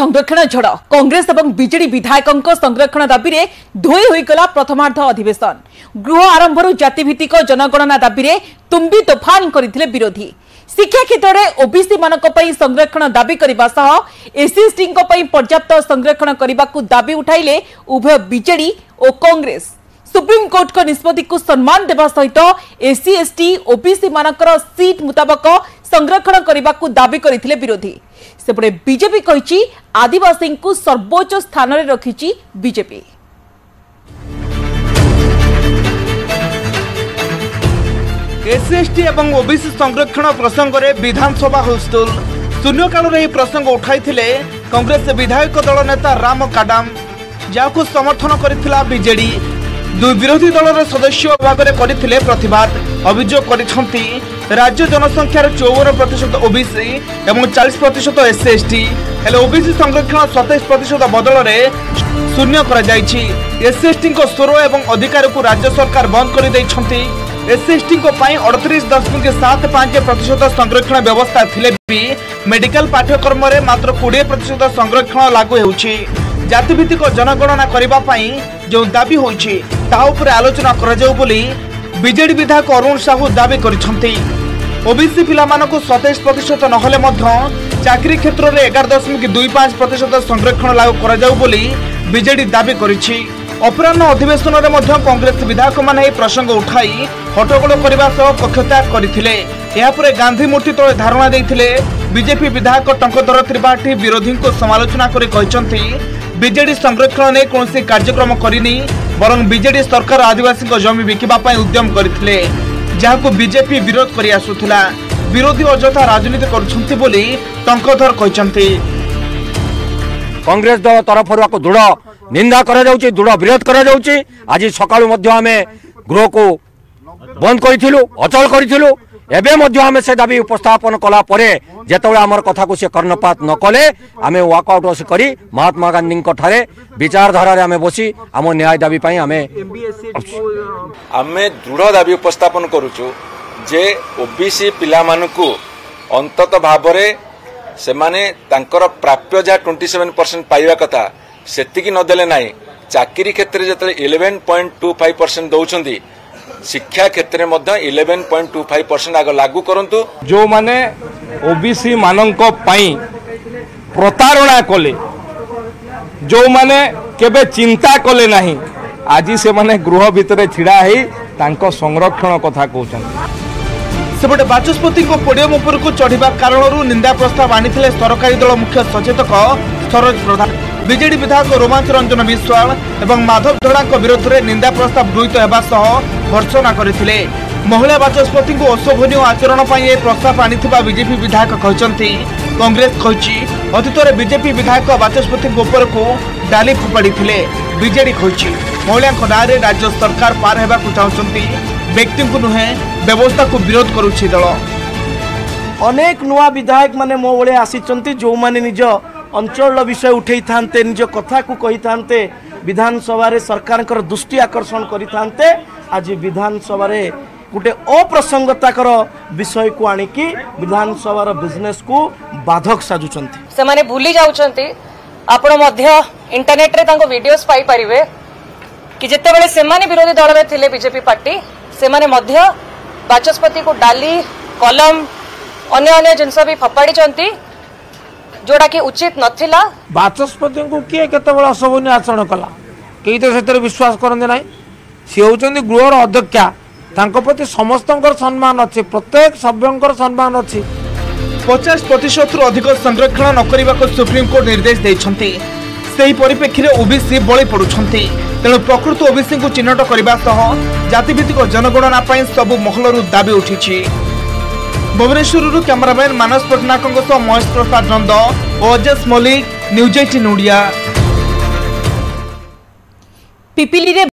সংরক্ষণ ঝড় কংগ্রেস এবং বিজেডি বিধায়ক সংরক্ষণ দাবিরে ধোই হয়েগলা প্রথমার্ধ অধিবেশন গৃহ আরম্ভর জাতিভিত্তিক জনগণনা দাবিরে তুম্বি তোফান করে বিরোধী শিক্ষা ক্ষেত্রে ওবিসি মানি সংরক্ষণ দাবি করা সহ এসসিএসটি পর্যাপ্ত সংরক্ষণ করা দাবি উঠাইলে উভয় বিজেডি ও কংগ্রেস সুপ্রিমকোর্টক নিষ্পত্তি সম্মান দেওয়া সহ এসসি এসটি ওবিসি মানকর সিট মুতাবক সংরক্ষণ করা দাবি করে বিরোধী সেপটে বিজেপি কী আদিবাসী সর্বোচ্চ স্থানের রক্ষিছি বিজেপি এসসিএসটি এবং ওবিসি সংরক্ষণ প্রসঙ্গে বিধানসভা হুস্তুল শূন্যকালের এই প্রসঙ্গ উঠাই কংগ্রেস বিধায়ক দল নেতা রাম কাডাম যা সমর্থন করে বিজেডি দুই বিরোধী দলর সদস্য ভাবে করে প্রতবাদ অভিযোগ করেছেন রাজ্য জনসংখ্যার চৌবন প্রতিশত ওবিসি এবং চালিশ প্রতিশত এসসি এসটি হলে ওবিসি সংরক্ষণ সতেইশ প্রতিশত বদলরে শূন্য করা যাইছি এসসি এসটিঙ্ক স্বর এবং অধিকারকু রাজ্য সরকার বন্ধ করে দেইছন্তি এসসি এসটিঙ্ক পাই অড়তিশ দশমিক সাত পাঁচ প্রতিশত সংরক্ষণ ব্যবস্থা থিলে বি মেডিকাল পাঠ্যক্রমে মাত্র কোড়িয়ে প্রতিশত সংরক্ষণ লাগু হেউছি জাতিভিত্তিক জনগণনা করা যে দাবি হয়েছে তা উপরে আলোচনা করা বলে বিজেডি বিধায়ক অরুণ সাহু দাবি করেছেন ଓବିସି ପିଲାମାନଙ୍କୁ ସତେଇଶ ପ୍ରତିଶତ ନହେଲେ ମଧ୍ୟ ଚାକିରି କ୍ଷେତ୍ରରେ ଏଗାର ଦଶମିକ ଦୁଇ ପାଞ୍ଚ ପ୍ରତିଶତ ସଂରକ୍ଷଣ ଲାଗୁ କରାଯାଉ ବୋଲି ବିଜେଡି ଦାବି କରିଛି ଅପରାହ୍ନ ଅଧିବେଶନରେ ମଧ୍ୟ କଂଗ୍ରେସ ବିଧାୟକମାନେ ଏହି ପ୍ରସଙ୍ଗ ଉଠାଇ ହଟ୍ଟଗୋଳ କରିବା ସହ କକ୍ଷତ୍ୟାଗ କରିଥିଲେ ଏହାପରେ ଗାନ୍ଧୀ ମୂର୍ତ୍ତି ତଳେ ଧାରଣା ଦେଇଥିଲେ ବିଜେପି ବିଧାୟକ ଟଙ୍କଧର ତ୍ରିପାଠୀ ବିରୋଧୀଙ୍କୁ ସମାଲୋଚନା କରି କହିଛନ୍ତି ବିଜେଡି ସଂରକ୍ଷଣ ନେଇ କୌଣସି କାର୍ଯ୍ୟକ୍ରମ କରିନି ବରଂ ବିଜେଡି ସରକାର ଆଦିବାସୀଙ୍କ ଜମି ବିକିବା ପାଇଁ ଉଦ୍ୟମ କରିଥିଲେ ଯାହାକୁ ବିଜେପି ବିରୋଧ କରି ଆସୁଥିଲା ବିରୋଧୀ ଅଯଥା ରାଜନୀତି କରୁଛନ୍ତି ବୋଲି ଟଙ୍କଧର କହିଛନ୍ତି କଂଗ୍ରେସ ଦଳ ତରଫରୁ ଆକୁ ଦୃଢ଼ ନିନ୍ଦା କରାଯାଉଛି ଦୃଢ଼ ବିରୋଧ କରାଯାଉଛି ଆଜି ସକାଳୁ ମଧ୍ୟ ଆମେ ଗୃହକୁ ବନ୍ଦ କରିଥିଲୁ ଅଚଳ କରିଥିଲୁ এবে মধ্যে আমি সে দাবি উপস্থাপন কলা পরে যেত আমার কথা সে কর্ণপাত নকলে আমি ওয়াক আউট করে মহাত্মা গান্ধী ঠারে বিচারধারায় আমি বসি আমার ন্যায় দাবি পাই আমি আমি দৃঢ় দাবি উপস্থাপন করুছু যে ওবিসি পিলা মানুষ অন্তত ভাবরে সেমানে তাঙ্কর প্রাপ্য যা টোয়েন্টি সেভেন পরসেন্ট পাইবা কথা সেতিকি নদেলে নাই চাকরি ক্ষেত্রে যেতে eleven point two five percent দৌঁচ ଶିକ୍ଷା କ୍ଷେତ୍ରରେ ମଧ୍ୟ eleven point two five percent ଆଗ ଲାଗୁ କରନ୍ତୁ ଯେଉଁମାନେ ଓବିସି ମାନଙ୍କ ପାଇଁ ପ୍ରତାରଣା କଲେ ଯେଉଁମାନେ କେବେ ଚିନ୍ତା କଲେ ନାହିଁ ଆଜି ସେମାନେ ଗୃହ ଭିତରେ ଛିଡ଼ା ହେଇ ତାଙ୍କ ସଂରକ୍ଷଣ କଥା କହୁଛନ୍ତି ସେପଟେ ବାଚସ୍ପତିଙ୍କ ପୋଡିୟମ ଉପରକୁ ଚଢ଼ିବା କାରଣରୁ ନିନ୍ଦା ପ୍ରସ୍ତାବ ଆଣିଥିଲେ ସରକାରୀ ଦଳ ମୁଖ୍ୟ ସଚେତକ ସରୋଜ ପ୍ରଧାନ বিজেডি বিধায়ক রোমাঞ্চ রঞ্জন বিশ্বাল এবং মাধব ধড়াঙ্ক বিরুদ্ধে নিন্দা প্রস্তাব গৃহীত হওয়া সহ ভর্সনা করে মহিলা বাচস্পতি অশোভনীয় আচরণ পাই এই প্রস্তাব আনিথিবা বিজেপি বিধায়ক কিন্তু কংগ্রেস কী অতীতরে বিজেপি বিধায়ক বাচস্পতি উপরক ডালি ফোপাড়ি বিজেডি কী মহিলা নাঁরে রাজ্য সরকার পার হওয়া চাহুন ব্যক্তি নুহে ব্যবস্থা বিরোধ করুছি দল অনেক নূয়া বিধায়ক মানে মো ভাই আসিছেন যে নিজ ଅଞ୍ଚଳର ବିଷୟ ଉଠାଇଥାନ୍ତେ ନିଜ କଥାକୁ କହିଥାନ୍ତେ ବିଧାନସଭାରେ ସରକାରଙ୍କର ଦୃଷ୍ଟି ଆକର୍ଷଣ କରିଥାନ୍ତେ ଆଜି ବିଧାନସଭାରେ ଗୋଟେ ଅପ୍ରସଙ୍ଗତାକର ବିଷୟକୁ ଆଣିକି ବିଧାନସଭାର ବିଜନେସକୁ ବାଧକ ସାଜୁଛନ୍ତି ସେମାନେ ଭୁଲି ଯାଉଛନ୍ତି ଆପଣ ମଧ୍ୟ ଇଣ୍ଟରନେଟ୍ରେ ତାଙ୍କ ଭିଡିଓସ୍ ପାଇପାରିବେ କି ଯେତେବେଳେ ସେମାନେ ବିରୋଧୀ ଦଳରେ ଥିଲେ ବିଜେପି ପାର୍ଟି ସେମାନେ ମଧ୍ୟ ବାଚସ୍ପତିକୁ ଡାଲି କଲମ ଅନ୍ୟ ଅନ୍ୟ ଜିନିଷ ବି ଫୋପାଡ଼ିଛନ୍ତି जोटा कि उचित नथिला बाचस्पति को किए केतबेल अशोभनीय आचरण कला केही तो सेतिर विश्वास करन्ते नै सी हौचन्ति गृहर अध्यक्षा ତାଙ୍କ ପ୍ରତି ସମସ୍ତଙ୍କର ସମ୍ମାନ ଅଛି ପ୍ରତ୍ୟେକ ସଭ୍ୟଙ୍କର ସମ୍ମାନ ଅଛି ପଚାଶ ପ୍ରତିଶତରୁ ଅଧିକ ସଂରକ୍ଷଣ ନ କରିବାକୁ ସୁପ୍ରିମକୋର୍ଟ ନିର୍ଦ୍ଦେଶ ଦେଇଛନ୍ତି ସେହି ପରିପ୍ରେକ୍ଷୀରେ ଓବିସି ବଳି ପଡ଼ୁଛନ୍ତି ତେଣୁ ପ୍ରକୃତ ଓବିସିଙ୍କୁ ଚିହ୍ନଟ କରିବା ସହ ଜାତିଭିତ୍ତିକ ଜନଗଣନା ପାଇଁ ସବୁ ମହଲରୁ ଦାବି ଉଠିଛି ଭୁବନେଶ୍ୱରରୁ କ୍ୟାମେରାମ୍ୟାନ୍ ମାନସ ପଟ୍ଟନାୟକଙ୍କ ସହ ମହେଶ ପ୍ରସାଦ ନନ୍ଦ ଓ ଅଜେଶ ମଲ୍ଲିକ ନ୍ୟୁଜ୍ ଏଇଟିନ୍ ଓଡ଼ିଆ ପିପିଲିରେ